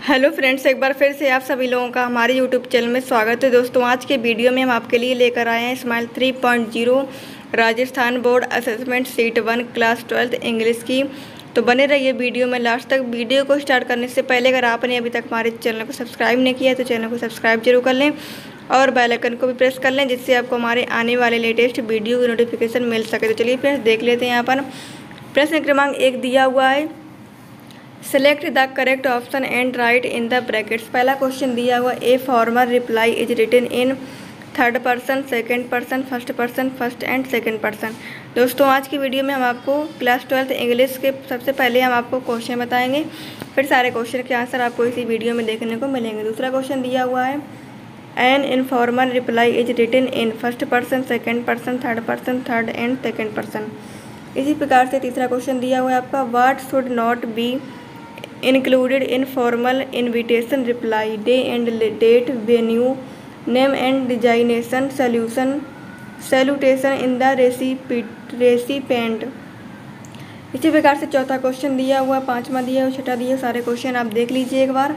Hello friends, एक बार फिर से आप सभी लोगों का हमारे यूट्यूब चैनल में स्वागत है। दोस्तों, आज के वीडियो में हम आपके लिए लेकर आए हैं smile 3.0 Rajasthan board assessment sheet one class twelfth English की। तो बने रहिए वीडियो में। लास्ट तक वीडियो को स्टार्ट करने से पहले अगर आपने अभी तक हमारे चैनल को सब्सक्राइब नहीं किया तो चैनल को सब्सक्राइब ज़रूर कर लें और बेलाइकन को भी प्रेस कर लें, जिससे आपको हमारे आने वाले लेटेस्ट वीडियो की नोटिफिकेशन मिल सके। तो चलिए फ्रेंड्स, देख लेते हैं यहाँ पर प्रश्न क्रमांक एक दिया हुआ है। Select the correct option and write in the brackets पहला क्वेश्चन दिया हुआ a formal reply is written in third person second person first person first and second person दोस्तों, आज की वीडियो में हम आपको क्लास ट्वेल्थ इंग्लिश के सबसे पहले हम आपको क्वेश्चन बताएँगे। फिर सारे क्वेश्चन के आंसर आपको इसी वीडियो में देखने को मिलेंगे। दूसरा क्वेश्चन दिया हुआ है an informal reply is written in first person second person third person third and second person इसी प्रकार से तीसरा क्वेश्चन दिया हुआ है आपका what should not be included informal invitation reply day and date venue name and designation solution salutation in the recipient इसी प्रकार से चौथा क्वेश्चन दिया हुआ पांचवा दिया हुआ छठा दिया सारे क्वेश्चन आप देख लीजिए एक बार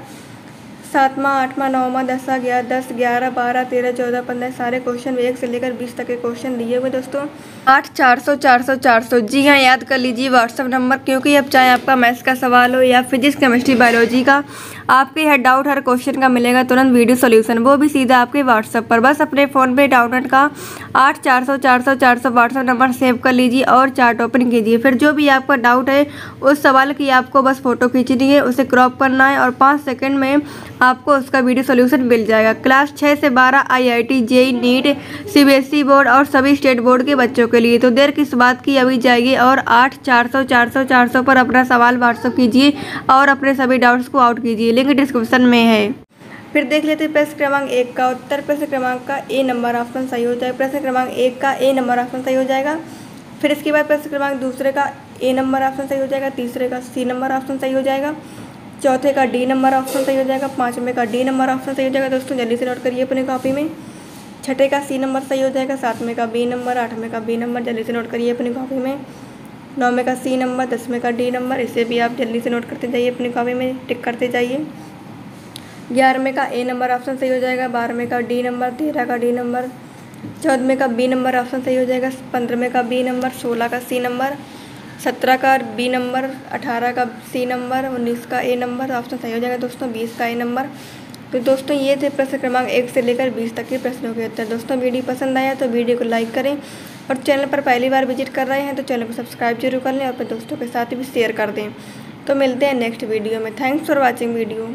सातवां, आठवां, नौवां, दसवा ग्यारह दस, ग्यारह, बारह, तेरह, चौदह, पंद्रह, सारे क्वेश्चन एक से लेकर बीस तक के क्वेश्चन दिए हुए दोस्तों। आठ, चार सौ चार सौ चार सौ। जी हाँ याद कर लीजिए व्हाट्सअप नंबर क्योंकि अब चाहे आपका मैथ्स का सवाल हो या फिजिक्स केमिस्ट्री बायोलॉजी का आपके हर डाउट हर क्वेश्चन का मिलेगा, तुरंत वीडियो सोल्यूशन वो भी सीधा आपके व्हाट्सअप पर। बस अपने फ़ोन पे डाउनलोड का आठ चार सौ चार सौ चार सौ व्हाट्सअप नंबर सेव कर लीजिए और चार्ट ओपन कीजिए। फिर जो भी आपका डाउट है, उस सवाल की आपको बस फ़ोटो खींचनी है, उसे क्रॉप करना है और पाँच सेकेंड में आपको उसका वीडियो सोल्यूशन मिल जाएगा। क्लास छः से बारह I I T JEE NEET C B S E board और सभी स्टेट बोर्ड के बच्चों के लिए। तो देर किस बात की अभी जाएगी और आठ चार सौ चार सौ चार सौ पर अपना सवाल व्हाट्सअप कीजिए और अपने सभी डाउट्स को आउट कीजिए। लिंक डिस्क्रिप्शन में है। फिर देख लेते हैं प्रश्न क्रमांक एक का उत्तर। प्रश्न क्रमांक का ए नंबर ऑप्शन सही हो जाएगा। प्रश्न क्रमांक एक का ए नंबर ऑप्शन सही हो जाएगा। फिर इसके बाद प्रश्न क्रमांक दूसरे का ए नंबर ऑप्शन सही हो जाएगा। तीसरे का सी नंबर ऑप्शन सही हो जाएगा। चौथे का डी नंबर ऑप्शन सही हो जाएगा। पाँचवें का डी नंबर ऑप्शन सही हो जाएगा। दोस्तों, जल्दी से नोट करिए अपनी कॉपी में। छठे का सी नंबर सही हो जाएगा। सातवें का बी नंबर, आठवें का बी नंबर, जल्दी से नोट करिए अपनी कॉपी में। नौवें का सी नंबर दसवें का डी नंबर, इसे भी आप जल्दी से नोट करते जाइए, अपनी कॉपी में टिक करते जाइए। ग्यारहवें का ए नंबर ऑप्शन सही हो जाएगा बारहवें का डी नंबर, तेरह का डी नंबर चौदहवें का बी नंबर ऑप्शन सही हो जाएगा पंद्रहवें का बी नंबर, सोलह का सी नंबर, सत्रह का बी नंबर, अठारह का सी नंबर, उन्नीस का ए नंबर ऑप्शन सही हो जाएगा दोस्तों, बीस का ए नंबर। तो दोस्तों ये थे प्रश्न क्रमांक एक से लेकर बीस तक के प्रश्नों के उत्तर। दोस्तों वीडियो पसंद आया तो वीडियो को लाइक करें और चैनल पर पहली बार विज़िट कर रहे हैं तो चैनल को सब्सक्राइब ज़रूर कर लें और अपने दोस्तों के साथ भी शेयर कर दें। तो मिलते हैं नेक्स्ट वीडियो में। Thanks for watching video